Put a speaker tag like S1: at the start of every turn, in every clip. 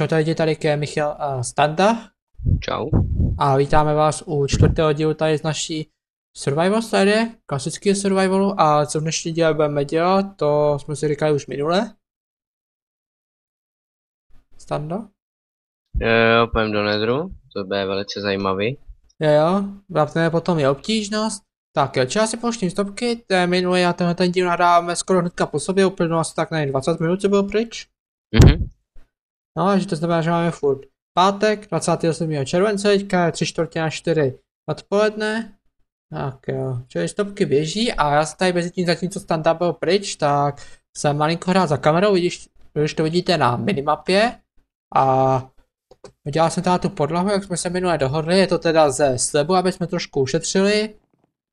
S1: Čau tady tady je Michal a Standa
S2: Čau.
S1: a vítáme vás u čtvrtého dílu tady z naší survival série, klasického survivalu a co v dnešní díle budeme dělat, to jsme si říkali už minule. Stando?
S2: Jo, jo, půjdem do nedru, to bude velice zajímavý.
S1: Jo jo, vrátíme potom je obtížnost. Tak jo, čas si pouštím stopky, to je minule a tenhle ten díl nahráváme skoro hnedka po sobě, uplynulo asi tak nevím, 20 minut, co bylo pryč.
S2: Mhm.
S1: No, že to znamená, že máme furt pátek, 27. července, teďka je 3 čtvrtě na 4 odpoledne. Tak jo, čili stopky běží a já jsem tady mezi tím, zatímco standa byl pryč, tak jsem malinko hrál za kamerou, vidíš, když to vidíte na minimapě. A udělal jsem teda tu podlahu, jak jsme se minule dohodli, je to teda ze slebu, aby jsme trošku ušetřili.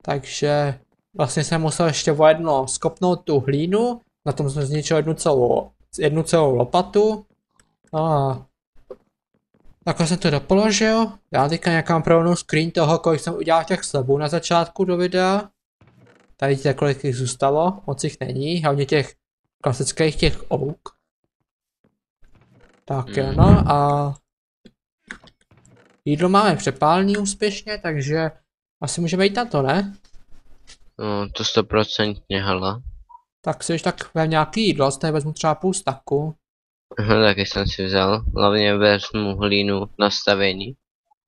S1: Takže vlastně jsem musel ještě o jedno skopnout tu hlínu, na tom jsem zničil jednu celou, jednu celou lopatu. No a takhle jsem to dopoložil. Já teďka nějakám provnou screen toho, kolik jsem udělal těch slabů na začátku do videa. Tady vidíte, kolik jich zůstalo, moc jich není, hlavně těch klasických těch ouk. Tak jo, no a jídlo máme přepálný úspěšně, takže asi můžeme jít na to, ne?
S2: No, to stoprocentně, hala.
S1: Tak si tak vem nějaký jídlo, z vezmu třeba půl staku.
S2: Taky jsem si vzal. Hlavně vezmu hlínu nastavení.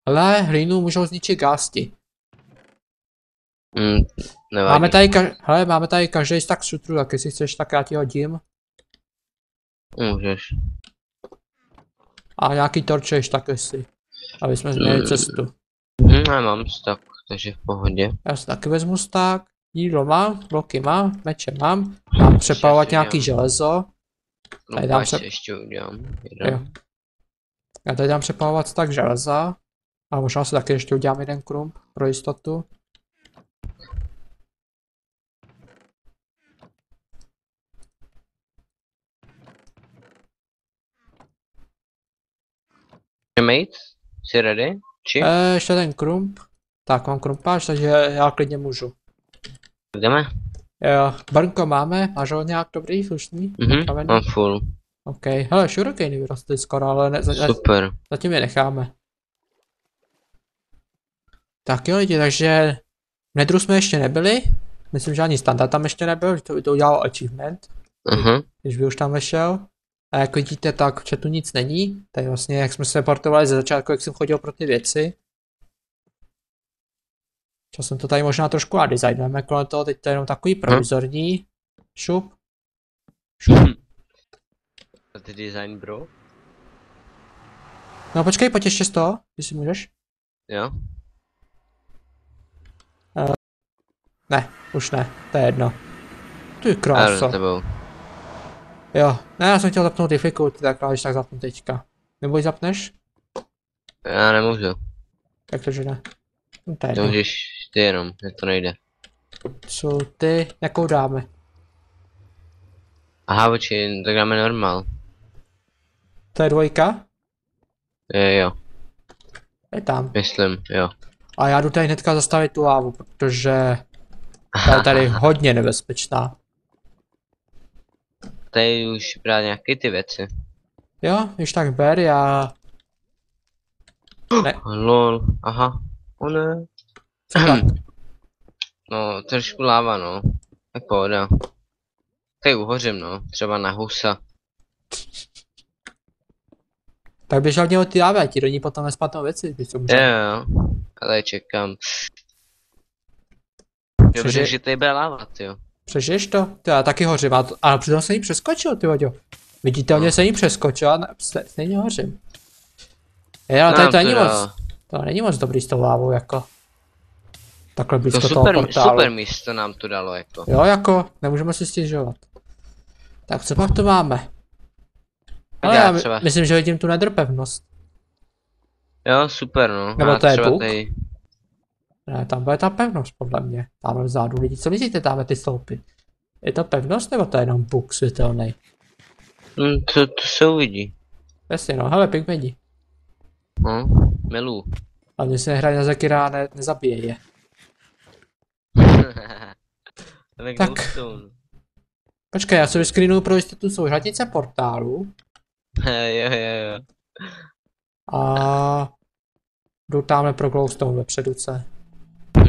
S1: Ale hlínu můžou zničit gásti.
S2: Hm, nevadí.
S1: Máme tady, ka- hele, máme tady každý stack šutrů, tak jestli chceš, tak já ti hodím.
S2: Můžeš.
S1: A nějaký torčeš tak jestli. Aby jsme měli
S2: Mm.
S1: cestu.
S2: Hm, já mám stak, takže v pohodě.
S1: Já si taky vezmu stack. Jídlo mám, bloky mám, meče mám. Mám přepalovat nějaký
S2: udělám.
S1: Železo. Tady dám se-
S2: si ještě udělám.
S1: Jo.
S2: Jeden.
S1: Já tady dám přepalovat stack železa. A možná si taky ještě udělám jeden krump pro jistotu.
S2: Jít? Jsi ready? Či?
S1: E, ještě ten krump. Tak mám krumpáč, takže já klidně můžu.
S2: Jdeme?
S1: Jo, brnko máme, máš ho nějak dobrý, slušný?
S2: Mhm,
S1: Kameň?
S2: mám full.
S1: OK, hele, sugarcane vyrostly skoro, ale ne, za,
S2: Super.
S1: zatím je necháme. Tak jo lidi, takže v Nedru jsme ještě nebyli. Myslím, že ani standard tam ještě nebyl, že to, to udělal achievement,
S2: Aha.
S1: když by už tam vešel. A jak vidíte, tak v chatu nic není. Tady vlastně, jak jsme se portovali ze začátku, jak jsem chodil pro ty věci. Časem to tady možná trošku a designujeme kolem toho, teď to je jenom takový provizorní. Šup.
S2: A ty design bro?
S1: No počkej, pojď ještě z toho, jestli můžeš.
S2: Jo?
S1: Ne, už ne, to je jedno. Ty krása.
S2: tebou.
S1: Jo, ne, já jsem chtěl zapnout difficulty, tak když tak zapnu teďka. Nebo ji zapneš?
S2: Já nemůžu.
S1: Jak to, že ne? No, to je
S2: To
S1: jedno.
S2: můžeš ty jenom, že to nejde.
S1: Co ty, jakou dáme?
S2: Aha, počkej, tak dáme normál.
S1: To je dvojka?
S2: Jo, jo,
S1: Je tam.
S2: myslím, jo.
S1: A já jdu tady hnedka zastavit tu lávu, protože ta je tady hodně nebezpečná.
S2: Tady už brát nějaký ty věci.
S1: Jo, když tak ber, já...
S2: Lol, aha. O ne.
S1: Tak?
S2: No, trošku láva, no. Tak pohoda. Tady uhořím, no. Třeba na husa.
S1: Tak běž hlavně od ty lávy, ti do ní potom nespadnou věci, když to
S2: Jo,
S1: může.
S2: jo. A tady čekám. Dobře,
S1: Cože?
S2: že tady bude láva, jo.
S1: Přežiješ to? To já taky hořím, a to, ale přitom se jí přeskočil, ty voďo. Viditelně
S2: No.
S1: se jí přeskočil a stejně hořím. Jo, ale tady
S2: No,
S1: to není moc, to není moc dobrý s tou lávou, jako. Takhle
S2: To
S1: blízko toho
S2: super,
S1: portálu.
S2: super místo nám to dalo, jako.
S1: Jo, jako, nemůžeme si stěžovat. Tak co pak to máme? Ale
S2: Já
S1: já
S2: třeba-
S1: myslím, že vidím tu nedrpevnost.
S2: Jo, super, no.
S1: Nebo
S2: A
S1: to je buk?
S2: Tady...
S1: Ne, tam bude ta pevnost, podle mě. Tamhle vzadu lidi, co myslíte, tamhle ty sloupy? Je to pevnost, nebo to je jenom buk světelný?
S2: Hm, to, to se uvidí.
S1: Jasně, no, hele, pigmeni.
S2: No, milu.
S1: Hlavně se nehraje na Zekira, ne, nezabije je.
S2: tak.
S1: Tak. Počkej, já si vyscreenuju pro jistotu souřadnice portálu.
S2: jo, jo, jo.
S1: A jdu tamhle pro glowstone vepředu C.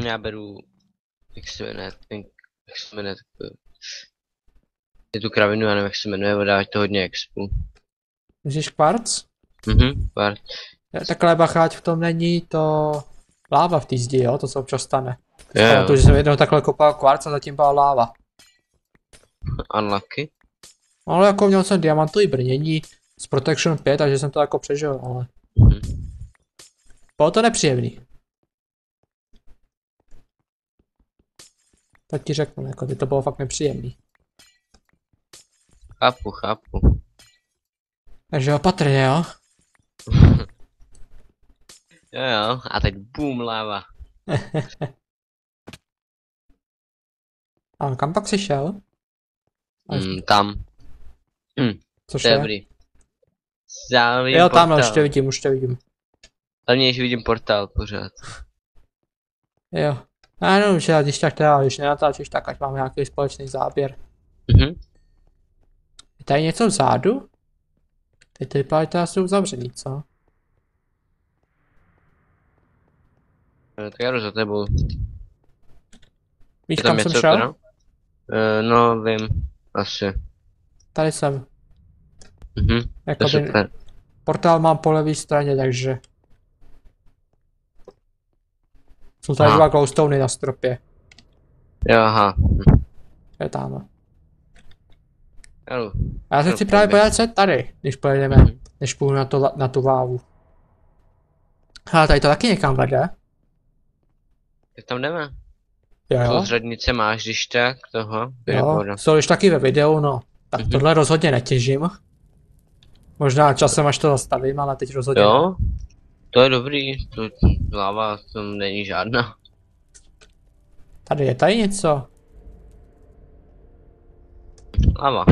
S2: Já beru, jak se jmenuje, ten, jak se jmenuje, takový. Je tu kravinu, já nevím, jak se jmenuje, dá to hodně expu.
S1: Myslíš kvarc?
S2: Mhm, pár.
S1: Takhle bacha, ať v tom není to láva v té zdi, jo, to se občas stane.
S2: Jo, jo.
S1: Protože jsem jednou takhle kopal kvarc a zatím byla láva.
S2: Unlucky.
S1: Ale jako měl jsem diamantový brnění z Protection 5, takže jsem to jako přežil, ale
S2: Mhm.
S1: bylo to nepříjemný. Tak ti řeknu, jako by to bylo fakt nepříjemný.
S2: Chápu, chápu.
S1: Takže opatrně, jo.
S2: Jo, jo, a teď boom, láva.
S1: A kam pak jsi šel?
S2: Mm, tam,
S1: Což
S2: to je dobrý. Zálím
S1: Jo, tam, už tě vidím, už tě vidím.
S2: Hlavně, že vidím portál pořád.
S1: Jo. Já nevím, že když tak teda, když nenatáčíš, tak ať máme nějaký společný záběr.
S2: Mhm.
S1: Je tady něco vzadu? Teď ty vypadá, že jsou zavřený, co?
S2: Eh, Tak já jdu za tebou.
S1: Víš,
S2: Je tam
S1: kam jsem
S2: něco
S1: šel?
S2: teda? Eh, no, vím. Asi.
S1: Tady jsem.
S2: Mhm, to
S1: Jakoby
S2: super.
S1: portál mám po levé straně, takže... Jsou tady
S2: Aha.
S1: dva glowstony na stropě.
S2: Jo, aha.
S1: Je tam. A já se chci právě podívat, je tady, když pojedeme,
S2: Mhm.
S1: než půjdu na, to, na tu lávu. Ale tady to taky někam vede.
S2: Tak tam jdeme.
S1: Jo, jo.
S2: zradnice máš, když tak, toho.
S1: Jo, jsou už taky ve videu, no. Tak
S2: Mhm.
S1: tohle rozhodně netěžím. Možná časem až to zastavím, ale teď rozhodně.
S2: Jo, to je dobrý, to láva tam není žádná.
S1: Tady je tady něco.
S2: Láva.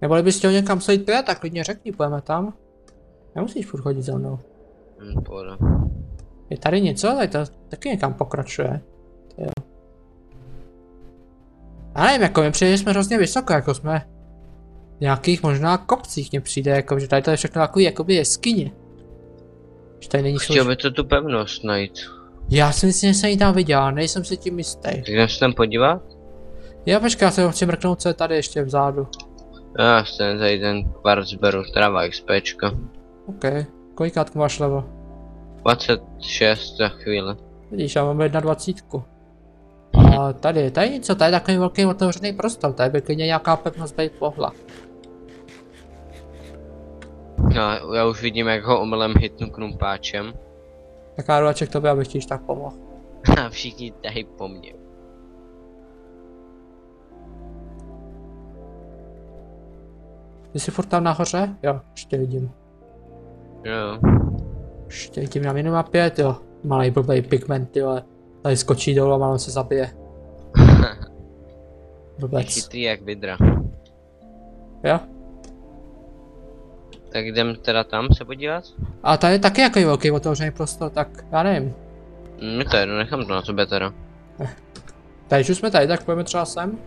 S1: Nebo kdybys chtěl někam sejít pět, tak klidně řekni, půjdeme tam. Nemusíš furt chodit za mnou.
S2: Hm, pohoda.
S1: Je tady něco, tady to taky někam pokračuje. Já nevím, jako mi přijde, že jsme hrozně vysoko, jako jsme v nějakých možná kopcích mně přijde, jako, že tady to je všechno takový jakoby jeskyně. Že tady není
S2: Chtěl by to tu pevnost najít.
S1: Já si myslím, že jsem ji tam viděl, nejsem si tím jistý.
S2: Tak jdem se tam podívat?
S1: Já počkej, já se chci mrknout, co je tady ještě vzadu.
S2: Já jsem tady ten kvarc beru, trava XPčka.
S1: OK, kolikátku máš levo?
S2: 26 za chvíli.
S1: Vidíš, já mám 21. A tady, tady něco, tady je takový velký otevřený prostor, tady by klidně nějaká pevnost být pohla.
S2: No, já už vidím, jak ho omylem hitnu krumpáčem.
S1: Tak já jdu radši k tobě, abych ti tak pomohl.
S2: A všichni tahy po mně.
S1: Ty jsi furt tam nahoře? Jo, ještě vidím.
S2: Jo.
S1: Ještě vidím na minimapě, jo. Malý blbej pigment, jo. Tady skočí dolů a malo se zabije.
S2: Je
S1: Blbec.
S2: chytrý jak vidra.
S1: Jo?
S2: Tak jdem teda tam se podívat?
S1: A tady je taky jaký velký otevřený prostor, tak já nevím.
S2: Hm, to je jedno, nechám to na tebe teda.
S1: Tady už jsme tady, tak pojďme třeba sem.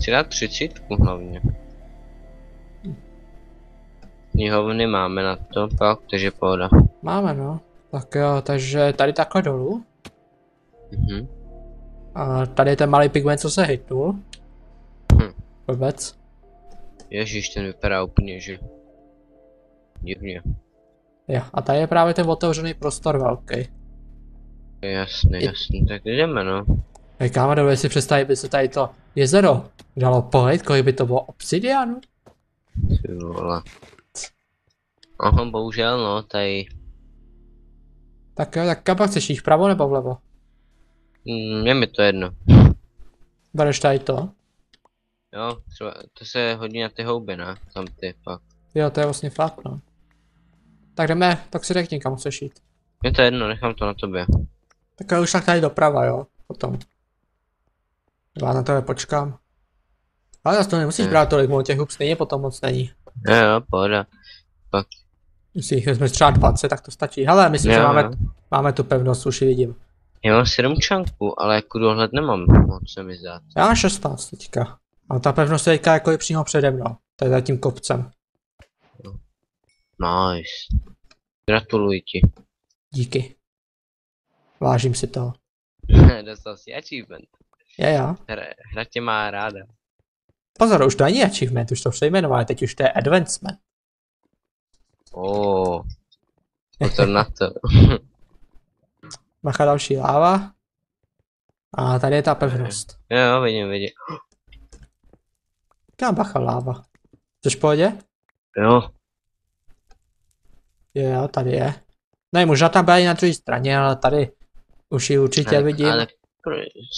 S2: Chci dát třicítku hlavně. Knihovny máme na to pak, takže pohoda.
S1: Máme no. Tak jo, takže tady takhle dolů.
S2: Mhm.
S1: A tady je ten malý pigment, co se hitnul.
S2: Hm.
S1: Blbec.
S2: Ježíš, ten vypadá úplně, že... Divně.
S1: Jo, a tady je právě ten otevřený prostor velký.
S2: Jasný, jasný, tak jdeme no.
S1: Hej, kámo, si představit, by se tady to jezero dalo pohled, kolik by to bylo obsidianu?
S2: Ty vole. Aha, bohužel no, tady...
S1: Tak jo, tak kam pak chceš jít, vpravo nebo vlevo?
S2: Mm, je mi to jedno.
S1: Bereš tady to?
S2: Jo, třeba, to se hodí na ty houby, ne? Tam ty, pak.
S1: Jo, to je vlastně fakt, no. Tak jdeme, tak si řekni, kam chceš jít.
S2: Je to jedno, nechám to na tobě.
S1: Tak já už tak tady doprava, jo, potom. Já na tebe počkám. Ale zase to nemusíš brát tolik, ono těch hub stejně potom moc není.
S2: Jo, jo, pohoda.
S1: Když si jich vezmeš třeba 20, tak to stačí. Hele, myslím,
S2: Jo,
S1: že máme, máme tu pevnost, už ji vidím.
S2: Já mám 7 čanků, ale jako dohled nemám moc, se mi zdá.
S1: Já mám 16 teďka. A ta pevnost je teďka jako je přímo přede mnou. To je za tím kopcem.
S2: Nice. Gratuluji ti.
S1: Díky. Vážím si toho.
S2: Dostal si achievement.
S1: Je já.
S2: Hra, tě má ráda.
S1: Pozor, už to není achievement, už to přejmenovali, teď už to je advancement.
S2: Oh. Pozor na to.
S1: Bacha další láva. A tady je ta pevnost.
S2: jo, vidím, vidím.
S1: Kam bacha láva? Což v pohodě?
S2: Jo,
S1: Jo, tady je. Ne, možná tam byla i na druhé straně, ale tady už ji určitě
S2: ale,
S1: vidím.
S2: ale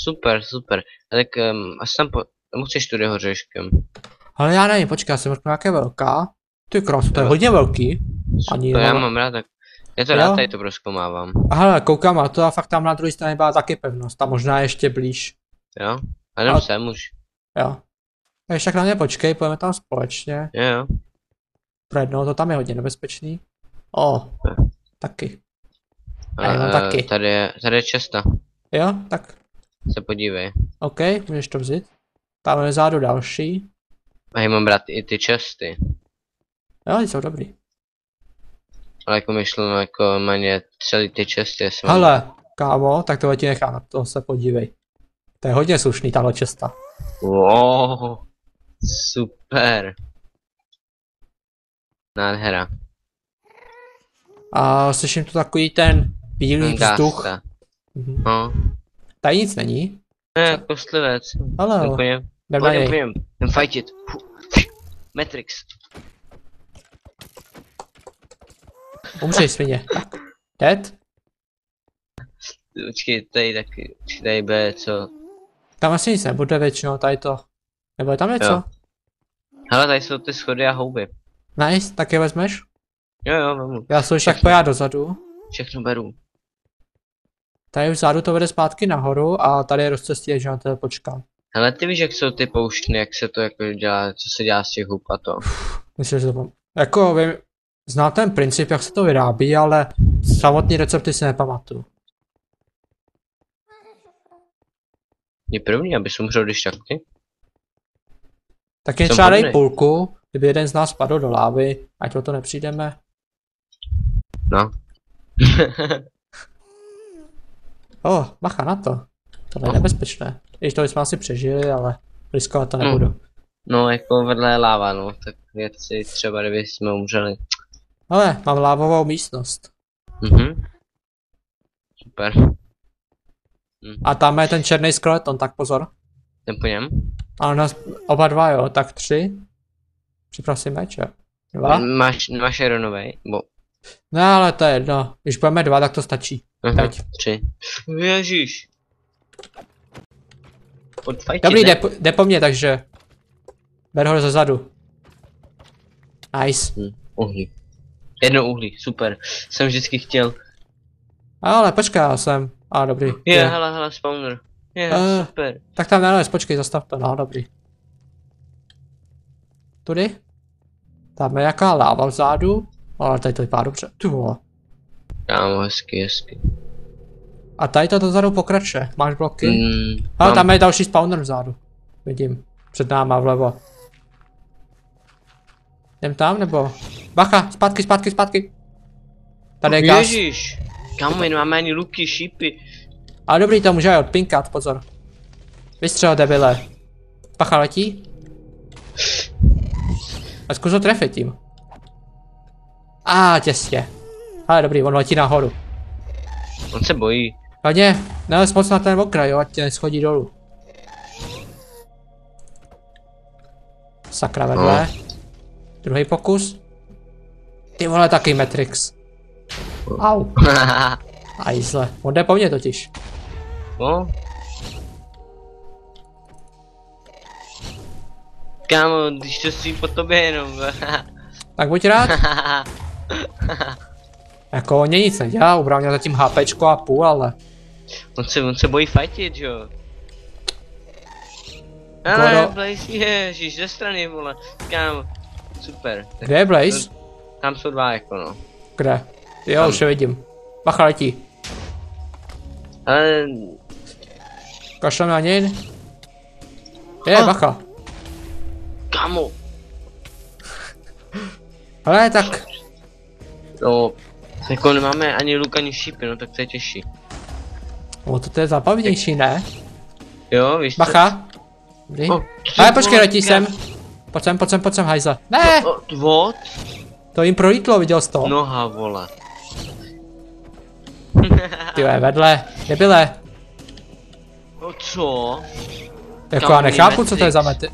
S2: super, super. A tak um, asi tam po... Chceš tudy hořeškem?
S1: Ale já nevím, počkej, já jsem řekl, jak je velká. Ty krás, to je hodně velký. Ani
S2: To já mám rád, tak... Já to
S1: Jo.
S2: rád tady to proskoumávám.
S1: A hele, koukám na to a fakt tam na druhé straně byla taky pevnost. A možná ještě blíž.
S2: Jo? A jdem
S1: A-
S2: sem už.
S1: Jo. Takže tak na mě počkej, pojďme tam společně.
S2: Jo, jo.
S1: Pro jednoho to tam je hodně nebezpečný. O, taky. A
S2: eh,
S1: taky.
S2: Tady je, tady je česta.
S1: Jo, tak,
S2: Se podívej.
S1: OK, můžeš to vzít. Tam je zádu další.
S2: A já mám brát i ty česty.
S1: Jo, ty jsou dobrý.
S2: Ale jako myšleno jako méně celý ty česty jsem...
S1: Hele, kámo, tak to ti nechám, na to se podívej. To je hodně slušný, tahle česta.
S2: Wow, super. Nádhera.
S1: A slyším tu takový ten bílý vzduch.
S2: Gásta.
S1: Mhm.
S2: No.
S1: Tady nic není.
S2: Ne, kostlivec.
S1: Ale jo,
S2: po něm.
S1: jdem
S2: fightit. Matrix.
S1: Umřej svině. Dead?
S2: Počkej, tady taky, tady bude co.
S1: Tam asi nic nebude většinou, tady to. Nebo je tam něco?
S2: Jo. Hele, tady jsou ty schody a houby.
S1: Nice, tak je vezmeš?
S2: Jo, jo, vemu.
S1: Já se už tak pojá dozadu.
S2: Všechno beru.
S1: Tady vzadu to vede zpátky nahoru a tady je rozcestí, že na to počkám.
S2: Hele, ty víš, jak jsou ty pouštny, jak se to jako dělá, co se dělá z těch hub a to.
S1: Myslím, že to pam- Jako vím, znám ten princip, jak se to vyrábí, ale samotný recepty si nepamatuju.
S2: Je první, abys umřel, když tak ty.
S1: Tak
S2: Jsem
S1: třeba dej půlku, kdyby jeden z nás spadl do lávy, ať o to nepřijdeme.
S2: No.
S1: O, oh, bacha na to. To je nebezpečné. Když to jsme asi přežili, ale riskovat to
S2: No.
S1: nebudu.
S2: No, jako vedle je láva, no, tak věci třeba, kdyby jsme umřeli.
S1: Ale mám lávovou místnost.
S2: Mhm. Super.
S1: A tam je ten černý skeleton, tak pozor.
S2: Jdem po něm.
S1: Ale nás oba dva jo, tak tři. Připrav si meč, jo. Dva?
S2: Máš, máš ironovej? Bo.
S1: Ne, ale to je jedno. Když budeme dva, tak to stačí.
S2: Aha,
S1: Teď.
S2: tři. Ježíš. Podfajtit,
S1: Dobrý, jde, po- jde po mně, takže. Ber ho zezadu. Nice.
S2: Hm, uhlí. Jedno uhlí, super. Jsem vždycky chtěl.
S1: Ale počkej, já jsem. A dobrý.
S2: Je,
S1: je.
S2: hele, hele, spawner. Je,
S1: Eh.
S2: super.
S1: Tak tam nelez, počkej, zastav to, no, dobrý. Tudy? Tam je jaká láva vzadu. Ale tady to vypadá dobře. Tu vole.
S2: Kámo, hezky, hezky.
S1: A tady to dozadu pokračuje. Máš bloky?
S2: Mm,
S1: Ale tam je další spawner vzadu. Vidím. Před náma vlevo. Jdem tam nebo? Bacha, zpátky, zpátky, zpátky. Tady je gas.
S2: Ježíš. Kámo, jen máme ani luky, šípy.
S1: Ale dobrý, to může odpinkat, pozor. Vystřel, debile. Bacha letí. A zkus ho trefit tím. A těsně. Ale dobrý, on letí nahoru.
S2: On se bojí.
S1: Hlavně, nelez moc na ten okraj, jo, ať tě neschodí dolů. Sakra vedle. Druhý pokus. Ty vole, taky Matrix. Au. A jízle. On jde po mně totiž.
S2: no. Kámo, když to stojí po tobě jenom.
S1: Tak buď rád. Jako on mě nic nedělá, ubral mě zatím HPčko a půl, ale
S2: on, se, on se bojí fightit, jo? Ale Blaze, ježiš, ze strany, vole. Kámo, super. Tak
S1: kde je Blaze?
S2: tam jsou dva, jako no.
S1: Kde? Jo,
S2: Tam.
S1: už je vidím. Bacha letí.
S2: Ale
S1: Kašlem na něj. Je,
S2: Ah.
S1: bacha.
S2: kamo,
S1: Ale tak,
S2: no, jako nemáme ani luk, ani šípy, no tak to je těžší.
S1: O, to je zábavnější, ne?
S2: Jo, víš?
S1: Bacha. Dobrý.
S2: O, ty
S1: Ale počkej, letí sem. Pojď sem, pojď sem, pojď sem, hajzle. Ne,
S2: what?
S1: to jim prolítlo, viděl jsi to?
S2: Noha, vole.
S1: Ty vedle, debile.
S2: No co?
S1: Jako já nechápu, co to je za mety.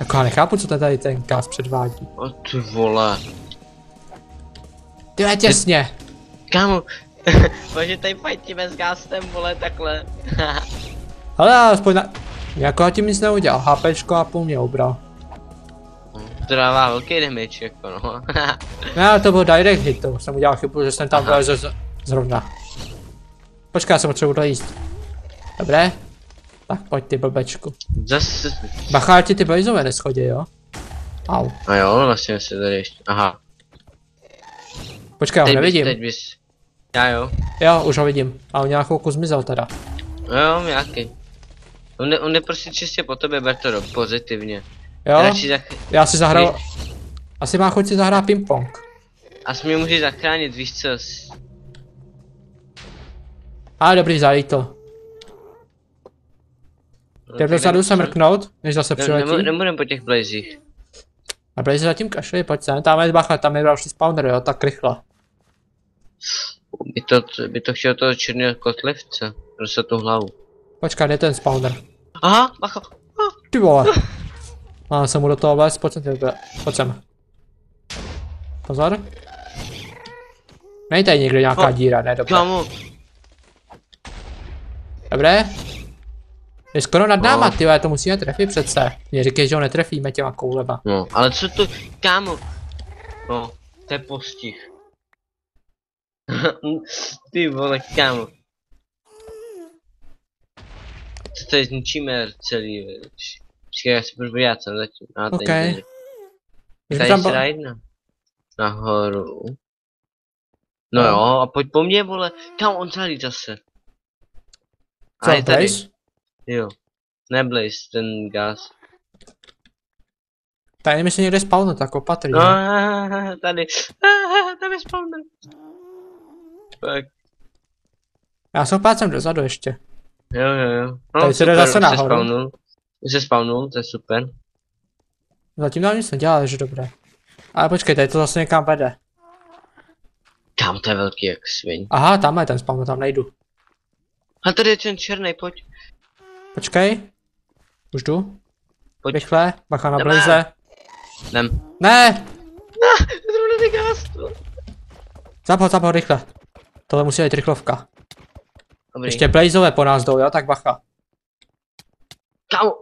S1: Jako já nechápu, co to tady ten káz předvádí.
S2: O ty vole.
S1: Ty těsně.
S2: Kámo, Bože, tady fajtíme s gástem, vole, takhle.
S1: Ale aspoň na... Jako já tím nic neudělal, HPčko a půl mě ubral.
S2: to dává velký damage, jako no.
S1: Ne, ale to byl direct hit, to jsem udělal chybu, že jsem tam vlezl z- zrovna. Počkej, já se potřebuji dojíst. Dobré? Tak pojď ty blbečku.
S2: Zase,
S1: Bacha, ti ty blazové neschodí, jo? Au.
S2: a jo, vlastně se tady ještě, aha.
S1: Počkej, já ho
S2: Teď bys,
S1: nevidím.
S2: teď bys. Já jo.
S1: Jo, už ho vidím. A on nějakou kus zmizel teda.
S2: No jo, nějaký. On jde, on jde prostě čistě po tobě, ber to do, pozitivně.
S1: Jo?
S2: Zach...
S1: Já si zahrál... Asi má chuť si zahrát ping-pong.
S2: A mě může zachránit, víš co?
S1: Ale dobrý, zalí to.
S2: No, tak
S1: dozadu se mrknout, než zase
S2: ne- nemu-
S1: přiletí.
S2: Nebudem po těch blazích.
S1: A blaze zatím kašli, pojď sem, tam je bacha, tam je další spawner, jo, tak rychle.
S2: By to, by to chtělo toho černého kotlivce. Prostě tu hlavu.
S1: Počkej, kde je ten spawner?
S2: Aha, bacha.
S1: Ty vole. Mám se mu do toho vlézt, pojď sem, pojď sem. Pozor. Není tady někde nějaká
S2: Oh,
S1: díra, ne, dobře.
S2: Kámo,
S1: Dobré? Je skoro nad náma,
S2: No.
S1: ty to musíme trefit přece. Mě říkej, že ho netrefíme těma koulema.
S2: no, ale co to, kámo. No, to je postih. Ty vole, kámo. To je, zničíme celý, viď. Počkej, já si budu podívat sem zatím. A
S1: Ok.
S2: tady, tady
S1: tam
S2: se jedna. Nahoru. No jo, a pojď po mně, vole. Kam on celý zase?
S1: Co,
S2: A je tady.
S1: Blaze?
S2: Jo. Ne Blaze, ten gas.
S1: Tady mi se někde spawnout, tak opatrně.
S2: No, tady. Tam je spawner. Tak.
S1: Já se opácem dozadu ještě.
S2: Jo, jo, jo. No,
S1: Tady se jde zase nahoru.
S2: spawnul. Už se spawnul, to je super.
S1: Zatím nám nic nedělá, takže dobré. Ale počkej, tady to zase někam vede.
S2: Kam to je velký jak sviň.
S1: Aha, tam je ten spawn, tam nejdu.
S2: A tady je ten černý, pojď.
S1: Počkej. Už jdu.
S2: Pojď.
S1: Rychle, bacha na blaze.
S2: Jdem.
S1: Ne!
S2: Zrovna ty gas.
S1: Zap ho, zap ho rychle. Tohle musí být rychlovka.
S2: Dobrý.
S1: Ještě blazové po nás jdou, jo, tak bacha.
S2: Kámo.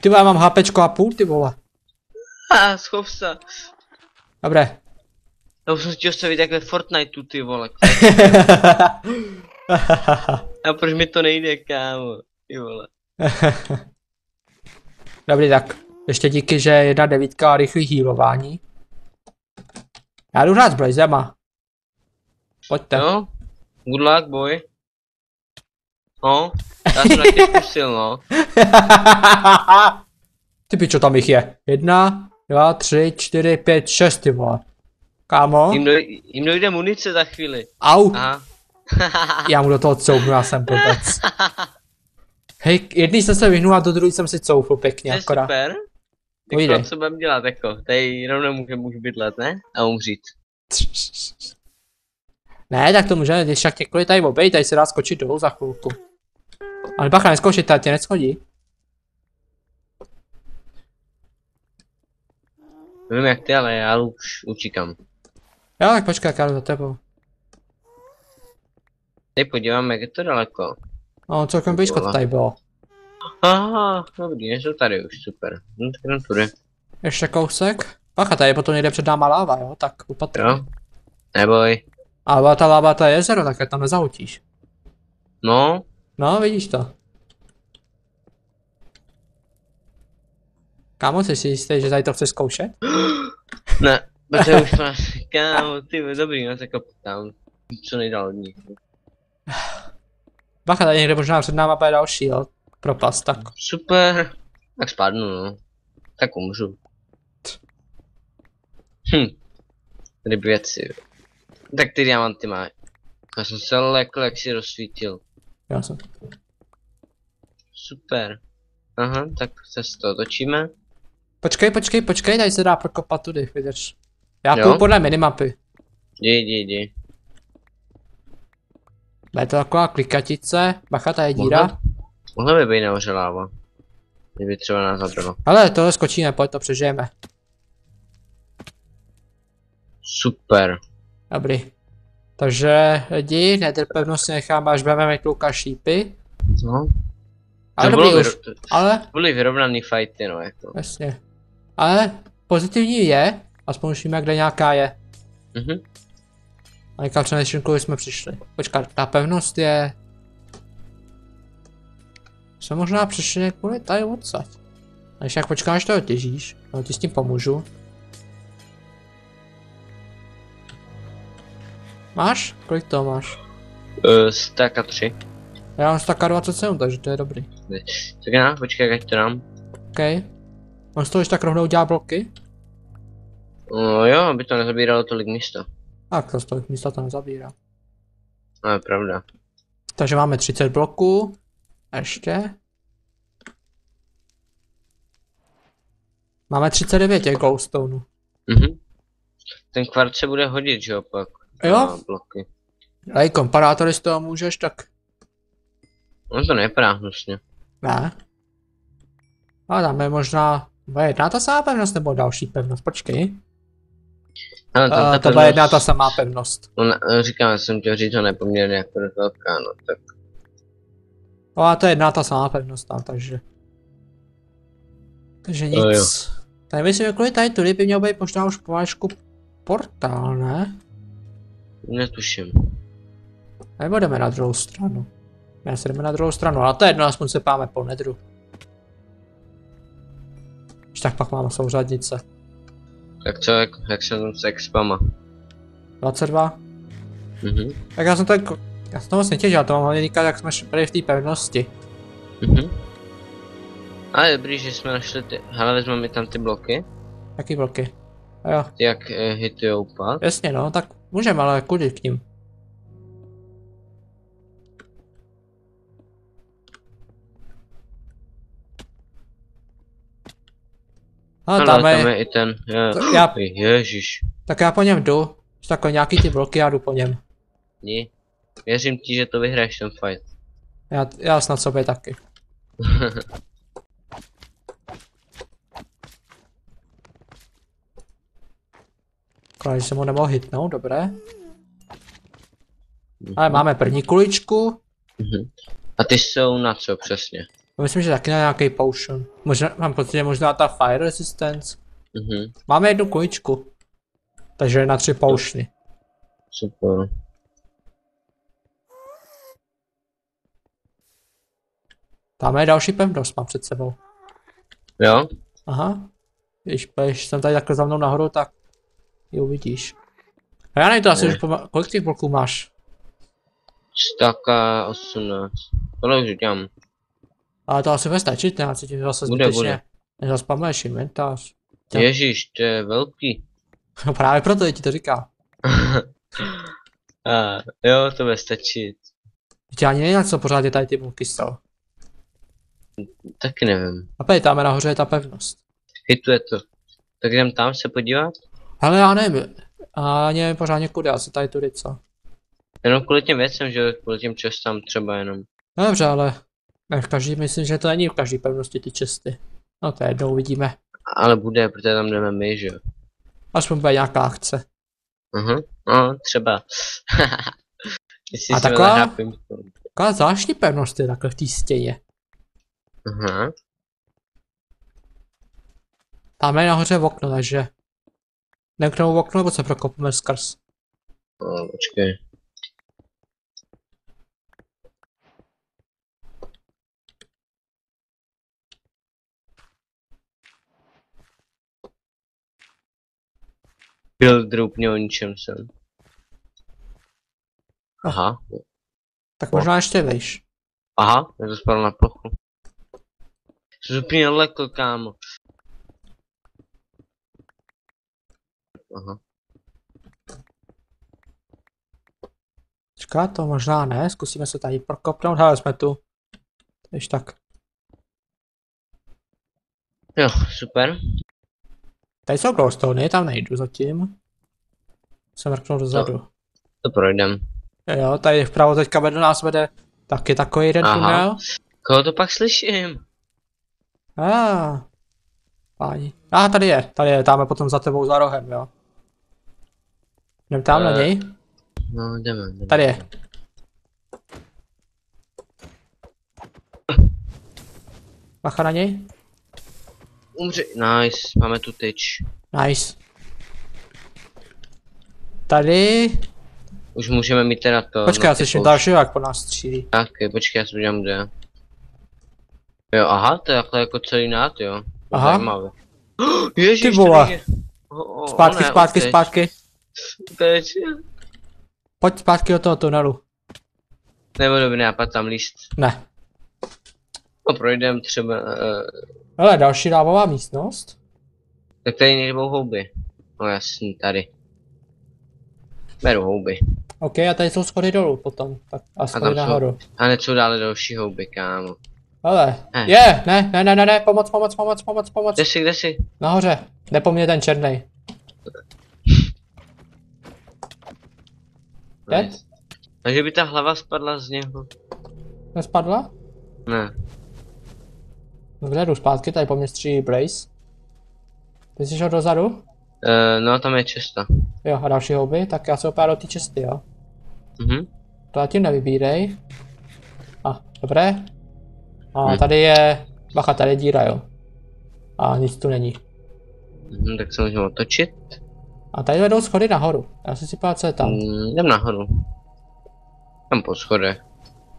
S1: Ty vole, já mám HPčko a půl, ty vole.
S2: Ah, schov se.
S1: Dobré.
S2: Já už jsem chtěl stavit jak ve Fortniteu, ty vole. A proč mi to nejde, kámo? Ty vole.
S1: Dobrý, tak. Ještě díky, že jedna devítka a rychlý healování. Já jdu hrát s blazema. Pojďte.
S2: No, good luck, boy. No, já jsem taky zkusil, no.
S1: ty pičo, tam jich je. Jedna, dva, tři, čtyři, pět, šest, ty vole. Kámo?
S2: Jim, doj, jim dojde munice za chvíli.
S1: Au!
S2: Aha.
S1: Já mu do toho couvnu, já jsem blbec. Hej, jedný jsem se vyhnul a do druhý jsem si coufl
S2: to
S1: pěkně,
S2: je
S1: akorát.
S2: super. Tak co budeme dělat, jako? Tady rovnou můžeme už bydlet, ne? A umřít.
S1: Ne, tak to můžeme, když však několik tady obejít, tady se dá skočit dolů za chvilku. Ale bacha, neskočit, tady tě neschodí.
S2: Nevím jak ty, ale já už utíkám.
S1: Jo, tak počkej, já za tebou.
S2: Teď podívám, jak je to daleko.
S1: No, celkem blízko to tady bylo.
S2: Aha, dobrý, nejsou tady už, super. No, tak jdem tudy.
S1: Ještě kousek. Bacha, tady je potom někde před náma láva, jo, tak upatrně.
S2: Jo? Neboj.
S1: Ale ta láva, to je jezero, tak tam nezahutíš.
S2: No,
S1: No, vidíš to. Kámo, jsi si jistý, že tady to chceš zkoušet?
S2: ne, protože už máš, kámo, ty dobrý, no tak tam, co nejdál od nich.
S1: Bacha, tady někde možná před náma bude další, jo. Propast, tak.
S2: Super. Tak spadnu, no. Tak umřu. Hm. Tady věci. Tak ty diamanty máš. Já jsem se lekl, jak si rozsvítil.
S1: Já jsem.
S2: Super. Aha, tak se z toho točíme.
S1: Počkej, počkej, počkej, tady se dá prokopat tudy, vydrž. Já půjdu podle minimapy.
S2: Jdi, jdi, jdi.
S1: Bude to taková klikatice, bacha, tady je díra.
S2: Mohla, by být nahoře láva. Kdyby třeba nás zabilo.
S1: Ale tohle skočíme, pojď to přežijeme.
S2: Super.
S1: Dobrý. Takže lidi, nether pevnost necháme, až budeme mít kluka šípy.
S2: No.
S1: Ale
S2: to
S1: dobrý
S2: bylo
S1: už,
S2: vyro- to
S1: ale,
S2: byly vyrovnaný fighty, no, jako.
S1: jasně. Ale pozitivní je, aspoň už víme, kde nějaká je.
S2: Mhm.
S1: A někam třeba jsme přišli. Počkat, ta pevnost je... Jsme možná přišli kvůli tady odsaď. A když jak počkáš, to těžíš. No ti s tím pomůžu. Máš? Kolik toho máš?
S2: Uh, stack a tři.
S1: Já mám staka 27, takže to je dobrý.
S2: Tak já, počkej, ať to dám.
S1: OK. On z toho ještě tak rovnou dělá bloky?
S2: No jo, aby to nezabíralo tolik místa.
S1: Tak to z toho místa to nezabírá.
S2: No je pravda.
S1: Takže máme 30 bloků. A Ještě. Máme 39 těch glowstoneů.
S2: Mhm. Ten kvart se bude hodit, že jo, pak.
S1: Jo.
S2: Bloky.
S1: Dej komparátory z toho můžeš, tak
S2: On to nevypadá hnusně.
S1: ne. A dáme možná, bude jedna ta samá pevnost nebo další pevnost, počkej.
S2: Ale tam
S1: Uh,
S2: ta
S1: to bude jedna ta samá pevnost.
S2: No, ne- říkám, jsem chtěl říct, to nepoměrně jako velká, no, tak.
S1: No a to je jedna ta samá pevnost tam, takže. Takže
S2: Jo, jo.
S1: nic. Tady myslím, kolik tady tudy by měl být možná už pomáčku portál, ne?
S2: Netuším.
S1: Nebo jdeme na druhou stranu. Já se jdeme na druhou stranu, ale to je jedno, aspoň se páme po nedru. Když tak pak máme souřadnice.
S2: Tak co, jak, jak jsem tam s expama?
S1: 22.
S2: Mhm.
S1: Tak já jsem to jako, já jsem to moc netěžil, to mám hlavně říkat, jak jsme byli v té pevnosti.
S2: Mhm. Ale dobrý, že jsme našli ty, hele, vezmeme tam ty bloky,
S1: Jaký bloky? A jo,
S2: jak eh, hitujou pad.
S1: jasně no, tak můžeme, ale kudy k ním? A tam
S2: tam
S1: je,
S2: je i ten, jo.
S1: To já-
S2: Ježíš,
S1: tak já po něm jdu. Takhle nějaký ty bloky, já jdu po něm.
S2: ní. Věřím ti, že to vyhraješ ten fight.
S1: Já, já snad sobě taky. Konečně jsem ho nemohl hitnout, dobré. Ale máme první kuličku.
S2: Mhm. A ty jsou na co přesně?
S1: Myslím, že taky na nějaký potion. Možná, mám pocit, že možná ta fire resistance.
S2: Mhm.
S1: Máme jednu kuličku. Takže na tři potiony.
S2: Super.
S1: Tam je další pevnost, mám před sebou.
S2: Jo?
S1: Aha. Když půjdeš sem tady takhle za mnou nahoru, tak ji uvidíš. A já nevím, to asi
S2: Ne.
S1: už poma- kolik těch bloků máš?
S2: Staka 18. Tohle už udělám.
S1: Ale to asi bude stačit, ne? Asi ti zase
S2: Bude,
S1: zbytečně
S2: bude.
S1: nezaspamuješ inventář. Jo.
S2: Ježíš, to je velký.
S1: No právě proto ti to říká.
S2: A, jo, to bude stačit.
S1: Teď ani nevím, co pořád je tady ty bloky jsou.
S2: Taky nevím.
S1: A tady tam nahoře je ta pevnost.
S2: Hituje to. Tak jdem tam se podívat?
S1: Ale já nevím. A ani nevím pořádně kudy, asi tady tudy co.
S2: Jenom kvůli těm věcem, že kvůli těm čestám třeba jenom.
S1: No dobře, ale ne v každý, myslím, že to není v každý pevnosti ty česty. No to je jednou uvidíme.
S2: Ale bude, protože tam jdeme my, že jo.
S1: Aspoň bude nějaká akce.
S2: Aha, no, třeba.
S1: A
S2: si
S1: taková-. Taková zvláštní pevnost je takhle v té stěně.
S2: Aha,
S1: Tam je nahoře v okno, takže jdem k tomu v okno, nebo se prokopeme skrz.
S2: no, počkej. Builder úplně o ničem jsem. Aha,
S1: Tak možná ještě vejš.
S2: Aha, já to spadl na plochu. Jsi úplně lekl, kámo. Aha.
S1: Čeká to možná ne, zkusíme se tady prokopnout, hele jsme tu. Když tak.
S2: Jo, super.
S1: Tady jsou glowstony, tam nejdu zatím. Jsem mrknul dozadu.
S2: To projdem.
S1: Jo, tady vpravo teďka vedle nás vede taky takový jeden
S2: Aha.
S1: tunel.
S2: Koho to pak slyším?
S1: A. Ah. Páni. A ah, tady je, tady je, tam je potom za tebou za rohem, jo. Jdem tam na
S2: Eh.
S1: něj?
S2: No, jdeme, jdeme.
S1: Tady je. Bacha na něj.
S2: Umři. Nice, máme tu tyč.
S1: Nice. Tady.
S2: Už můžeme mít teda to.
S1: Počkej, já slyším dalšího, jak po nás střílí.
S2: Tak, počkej, já se podívám, kde. Jo, aha, to je takhle jako celý nát, jo.
S1: Aha.
S2: Zajímavé. Ježíš,
S1: Ty vole.
S2: je- O, o,
S1: Zpátky,
S2: ne,
S1: zpátky,
S2: uteč,
S1: zpátky.
S2: Uteč.
S1: Pojď zpátky do toho tunelu.
S2: Nebo dobrý nápad tam líst.
S1: Ne.
S2: No, projdem třeba, uh,
S1: Hele, další dávová místnost.
S2: tak tady někde budou houby. No jasný, tady. Beru houby.
S1: OK, a tady jsou schody dolů potom. Tak a schody
S2: jsou-
S1: nahoru.
S2: A něco dále další houby, kámo.
S1: Hele,
S2: Ne.
S1: je, ne, ne, ne, ne, ne, pomoc, pomoc, pomoc, pomoc, pomoc.
S2: Kde jsi, kde jsi?
S1: Nahoře, jde po mně ten černý.
S2: Nice. Takže by ta hlava spadla z něho.
S1: Nespadla?
S2: Ne.
S1: Kde jdu zpátky, tady po mně střílí Blaze. Ty jsi šel dozadu?
S2: Uh, no, tam je česta.
S1: Jo, a další houby, tak já se opět do té česty, jo.
S2: Mhm.
S1: To zatím nevybírej. A, dobré. A
S2: Hm.
S1: tady je, bacha, tady je díra, jo. A nic tu není.
S2: mhm. Tak se můžeme otočit.
S1: A tady vedou schody nahoru. Já si si pát, co je tam.
S2: Mm, jdem nahoru. Tam po schodech.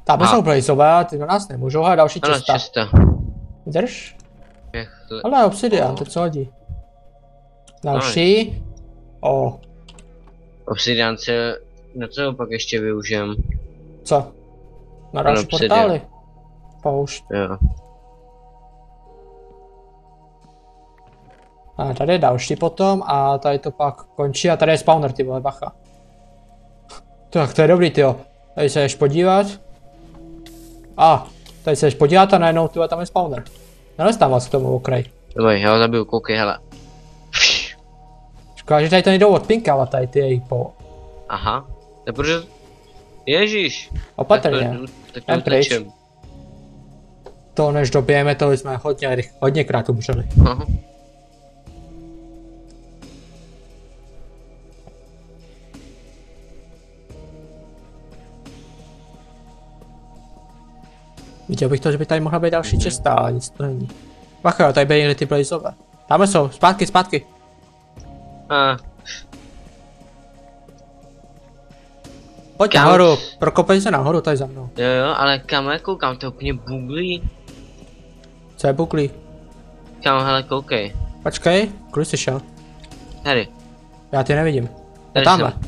S1: Tam
S2: a-
S1: jsou Blazeové, a ty na nás nemůžou, a další
S2: Ano,
S1: cesta.
S2: česta.
S1: Drž. Ale obsidian, to co hodí. Další. O,
S2: Obsidian se, na co pak ještě využijem?
S1: co? Na další portály. Poušť.
S2: Jo.
S1: A tady je další potom a tady to pak končí a tady je spawner, ty vole, bacha. Tak to je dobrý, ty jo. Tady se jdeš podívat. A, tady se jdeš podívat a najednou, ty tam je spawner. Nelez tam vás k tomu okraj.
S2: Dobrý, já ho zabiju, koukej, hele.
S1: Škoda, že tady to nejdou odpinkávat, tady ty jejich po...
S2: Aha. To protože... Ježíš.
S1: Opatrně.
S2: Tak to, tak to.
S1: To než dobijeme, to jsme hodně, hodněkrát umřeli.
S2: Aha.
S1: Viděl bych to, že by tady mohla být další cesta, ale nic to není. Bacha, jo, tady byly ty blazové. Tam jsou, zpátky, zpátky.
S2: A,
S1: Pojď
S2: Kam?
S1: nahoru, prokopej se nahoru, tady za mnou.
S2: jo jo, ale kam já koukám, to je úplně buglí.
S1: Co je buklí?
S2: Kam, hele, koukej.
S1: Počkej, kudy jsi šel?
S2: Tady.
S1: Já tě nevidím.
S2: Tady
S1: Tamhle.
S2: jsem.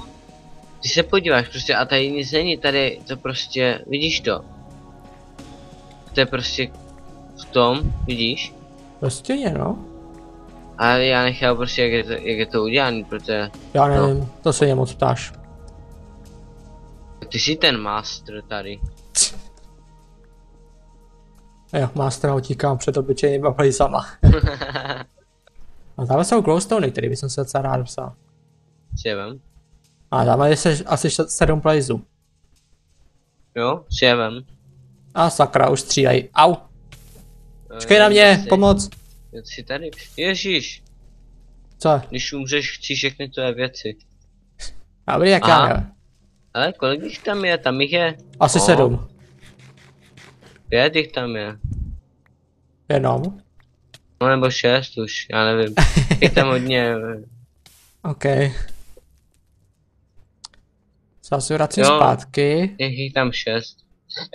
S2: Ty se podíváš prostě a tady nic není, tady to prostě, vidíš to? To je prostě v tom, vidíš?
S1: Prostě je, no.
S2: A já nechal prostě, jak je to, jak je to udělané, protože
S1: Já nevím, to se mě moc ptáš.
S2: ty jsi ten master tady.
S1: Jo, Master utíkám před obyčejnýma blazama. A tam jsou glowstony, který bych se docela rád vzal.
S2: Si je vem.
S1: A tam je se, asi 7 blazů.
S2: Jo, si je vem.
S1: A sakra, už střílej. Au,
S2: Eh,
S1: počkej na mě,
S2: jsi-
S1: pomoc.
S2: Jsi tady. Ježíš,
S1: Co?
S2: když umřeš, chci všechny tvoje věci.
S1: Dobrý, jak
S2: Aha.
S1: já.
S2: Ale kolik jich tam je? Tam jich je
S1: Asi
S2: O.
S1: 7.
S2: pět jich tam je.
S1: Jenom.
S2: No nebo šest už, já nevím. Je tam hodně.
S1: OK. Zase vracím
S2: Jo.
S1: zpátky.
S2: Je jich tam šest.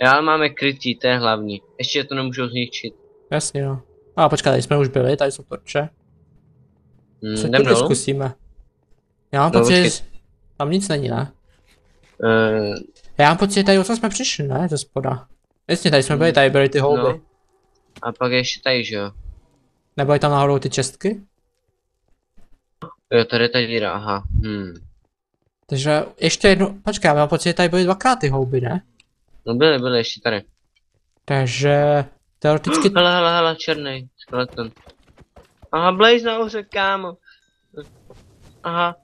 S2: Já ale máme krytí, to je hlavní. Ještě to nemůžou zničit.
S1: Jasně, no. A počkej, tady jsme už byli, tady jsou torče.
S2: Hmm,
S1: Co
S2: jdem
S1: zkusíme? Já mám
S2: No,
S1: pocit, že tam nic není, ne?
S2: Uh,
S1: Já mám pocit, že tady o co jsme přišli, ne? Ze spoda. Jasně, tady jsme byli, tady byly ty houby.
S2: No. A pak ještě tady, že jo?
S1: Nebo je tam náhodou ty čestky?
S2: Jo, tady je ta díra, aha. Hm.
S1: Takže ještě jednu, počkej, já mám pocit, že tady byly dvakrát ty houby, ne?
S2: No byly, byly ještě tady.
S1: Takže teoreticky,
S2: Hele, hele, hele, černý skeleton. Aha, Blaze nahoře, kámo. Aha,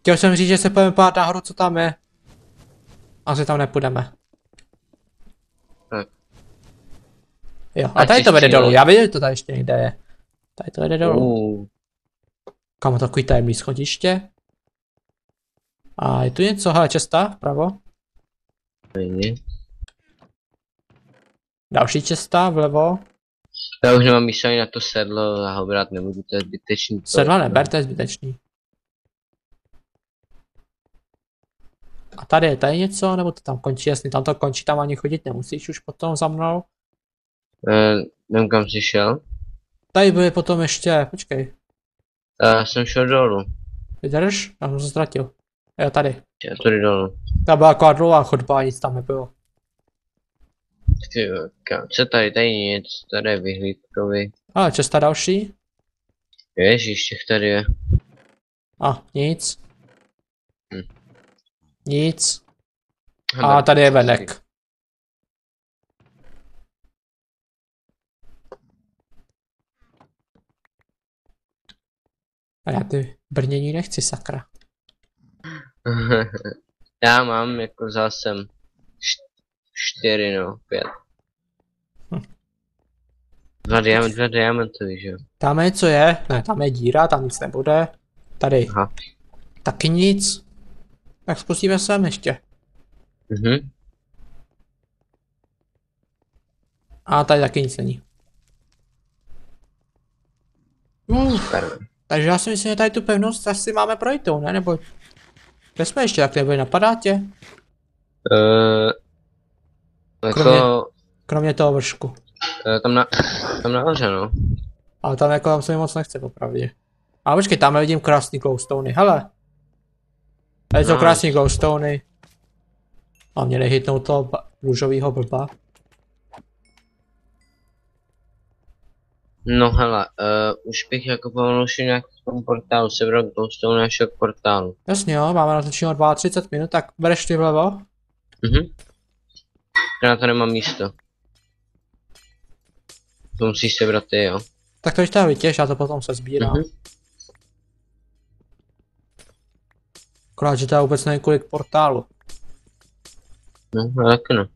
S1: chtěl jsem říct, že se půjdeme pát nahoru, co tam je. Asi tam nepůjdeme.
S2: Tak.
S1: Jo, a tady to vede dolů, já věděl, že to tady ještě někde je. Tady to vede dolů.
S2: uh,
S1: Kam takový tajemný schodiště? A je tu něco, hele, česta, vpravo.
S2: Není.
S1: Další cesta, vlevo.
S2: Já už nemám ani na to sedlo, já ho brát nebudu, to je zbytečný. to-
S1: Sedla neber, to je zbytečný. A tady je tady něco, nebo to tam končí, jasně, tam to končí, tam ani chodit nemusíš už potom za mnou.
S2: Eh, nevím kam jsi šel.
S1: Tady byly potom ještě, počkej,
S2: Já jsem šel dolů.
S1: vydrž? Já jsem se ztratil. Jo, tady.
S2: Já tady dolů.
S1: Ta byla taková dlouhá chodba a nic tam nebylo.
S2: Ty jo, kam, co tady, tady nic, tady je vyhlídkový.
S1: Ale cesta další?
S2: Ježíš, těch tady je.
S1: A, nic.
S2: Hm.
S1: Nic. A tady je venek. A já ty brnění nechci, sakra.
S2: Já mám, jako š- čtyři, no, pět.
S1: Hm.
S2: Dva, diamant, dva diamantový, že jo?
S1: Tam je, co je? Ne, tam je díra, tam nic nebude. Tady
S2: Aha.
S1: taky nic. Tak spustíme sem ještě.
S2: Mhm.
S1: A tady taky nic není. Uf,
S2: Super.
S1: takže já si myslím, že tady tu pevnost asi máme projít ne? Nebo... Kde jsme ještě, tak nebyli napadá tě?
S2: Uh, jako,
S1: Kromě- Kromě toho vršku.
S2: eh, tam na, tam nahoře, no.
S1: Ale tam jako tam se mi moc nechce popravdě. A počkej, tam vidím krásný glowstony, hele. Tady jsou
S2: Nice.
S1: krásný glowstony. A mě nehytnout toho růžovýho blba.
S2: No hele, uh, už bych jako pomalu šel nějak k tomu portálu, sebral glowstone a šel k portálu.
S1: Jasně jo, máme natočeno 32 minut, tak bereš ty vlevo?
S2: Mhm. Já na to nemám místo. To musíš sebrat ty, jo.
S1: Tak to teda vytěž, já to potom se sbírám.
S2: Mhm.
S1: Akorát, že to je vůbec nevím kolik portálu.
S2: No, ale taky no.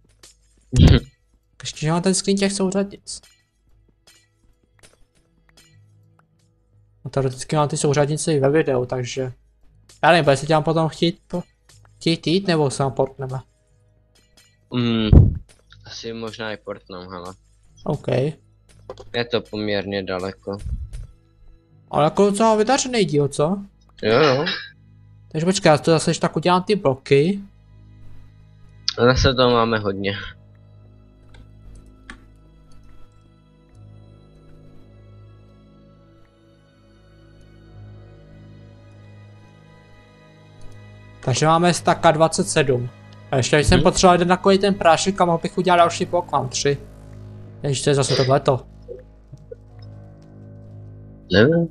S1: Ještě, že mám ten screen těch souřadnic. No teoreticky mám ty souřadnice i ve videu, takže... Já nevím, jestli tě mám potom chtít, po... chtít jít, nebo se nám portneme.
S2: Mm, asi možná i portnou, hele.
S1: OK.
S2: Je to poměrně daleko.
S1: Ale jako docela vydařený díl, co?
S2: Jo, jo.
S1: Takže počkej, já to zase ještě tak udělám ty bloky.
S2: A zase toho máme hodně.
S1: Takže máme staka 27. A ještě jsem
S2: Mhm.
S1: potřeboval jeden takový ten prášek a mohl bych udělat další mám tři. Ještě zase tohleto.
S2: Nevím.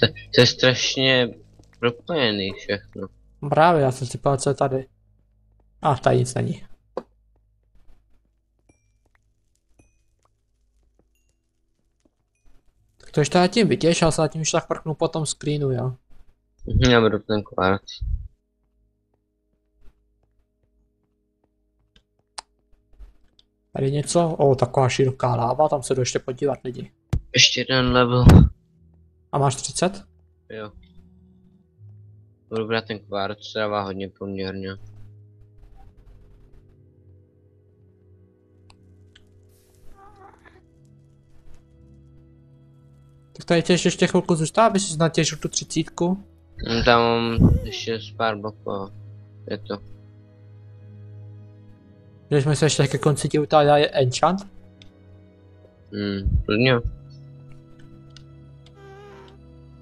S2: To, to je strašně propojený všechno.
S1: Právě, já jsem si povedal, co je tady. A, tady nic není. Tak to ještě tím vytěž, já se nad tím ještě tak prknu po tom screenu, jo.
S2: Mhm, Já beru ten kvart.
S1: Tady něco, o, taková široká láva, tam se jdu ještě podívat lidi.
S2: Ještě jeden level.
S1: A máš 30?
S2: Jo. Budu brát ten kvart, co dává hodně poměrně.
S1: Tak tady těž ještě chvilku zůstává, aby si natěžil tu třicítku.
S2: Hm, Tam mám ještě pár bloků. Je to.
S1: Že jsme se ještě ke konci ti utáhli enchant.
S2: Hmm, klidně.